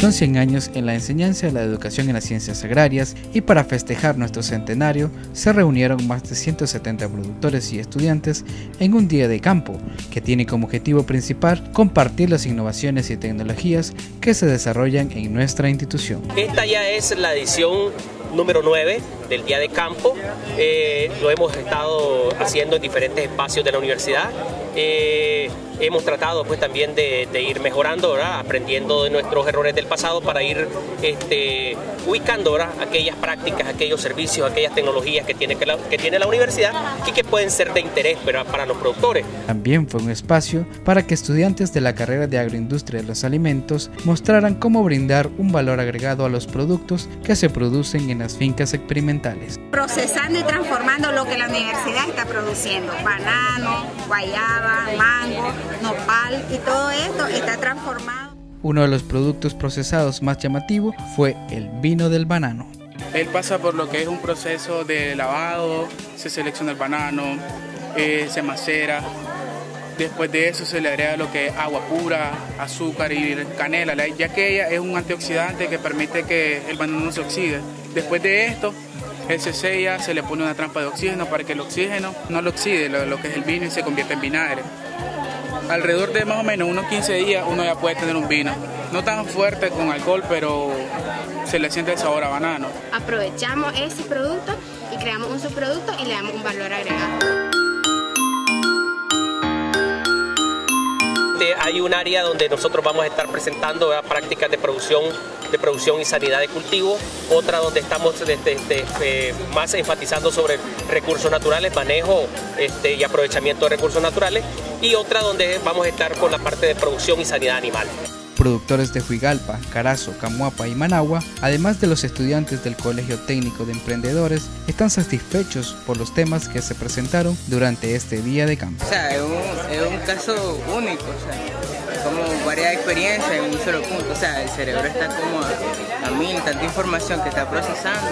Son 100 años en la enseñanza de la educación en las ciencias agrarias y para festejar nuestro centenario se reunieron más de 170 productores y estudiantes en un día de campo que tiene como objetivo principal compartir las innovaciones y tecnologías que se desarrollan en nuestra institución. Esta ya es la edición número 9 del Día de Campo. Eh, lo hemos estado haciendo en diferentes espacios de la universidad. Eh, hemos tratado pues también de, ir mejorando, aprendiendo de nuestros errores del pasado para ir este, ubicando aquellas prácticas, aquellos servicios, aquellas tecnologías que tiene, que, la, que tiene la universidad y que pueden ser de interés para los productores. También fue un espacio para que estudiantes de la carrera de agroindustria de los alimentos mostraran cómo brindar un valor agregado a los productos que se producen en las fincas experimentales. Procesando y transformando lo que la universidad está produciendo, banano, guayaba, mango, nopal y todo esto está transformado. Uno de los productos procesados más llamativos fue el vino del banano. Él pasa por lo que es un proceso de lavado, se selecciona el banano, eh, se macera, después de eso se le agrega lo que es agua pura, azúcar y canela, ya que ella es un antioxidante que permite que el banano no se oxide. Después de esto, él se sella, se le pone una trampa de oxígeno para que el oxígeno no lo oxide, lo, lo que es el vino y se convierta en vinagre alrededor de más o menos unos 15 días uno ya puede tener un vino. No tan fuerte con alcohol, pero se le siente el sabor a banano. Aprovechamos ese producto y creamos un subproducto y le damos un valor agregado. Hay un área donde nosotros vamos a estar presentando prácticas de producción, de producción y sanidad de cultivo, otra donde estamos este, este, eh, más enfatizando sobre recursos naturales, manejo este, y aprovechamiento de recursos naturales, y otra donde vamos a estar con la parte de producción y sanidad animal productores de Huigalpa, Carazo, Camuapa y Managua, además de los estudiantes del Colegio Técnico de Emprendedores, están satisfechos por los temas que se presentaron durante este día de campo. O sea, es un, caso único, o sea, como varias experiencias en un solo punto, o sea, el cerebro está como a, a mil, tanta información que está procesando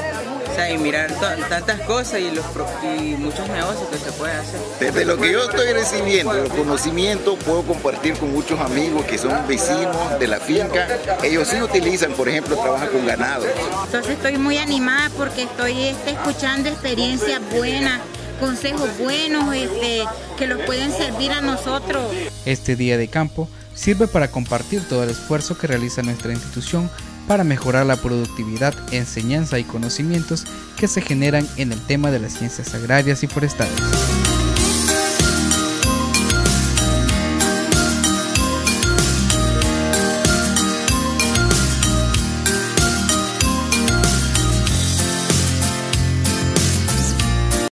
y mirar tantas cosas y, los, y muchos negocios que se puede hacer. Desde lo que yo estoy recibiendo, los conocimientos, puedo compartir con muchos amigos que son vecinos de la finca. Ellos sí utilizan, por ejemplo, trabajan con ganado. Entonces estoy muy animada porque estoy este, escuchando experiencias buenas consejos buenos este, que los pueden servir a nosotros. Este día de campo sirve para compartir todo el esfuerzo que realiza nuestra institución para mejorar la productividad, enseñanza y conocimientos que se generan en el tema de las ciencias agrarias y forestales.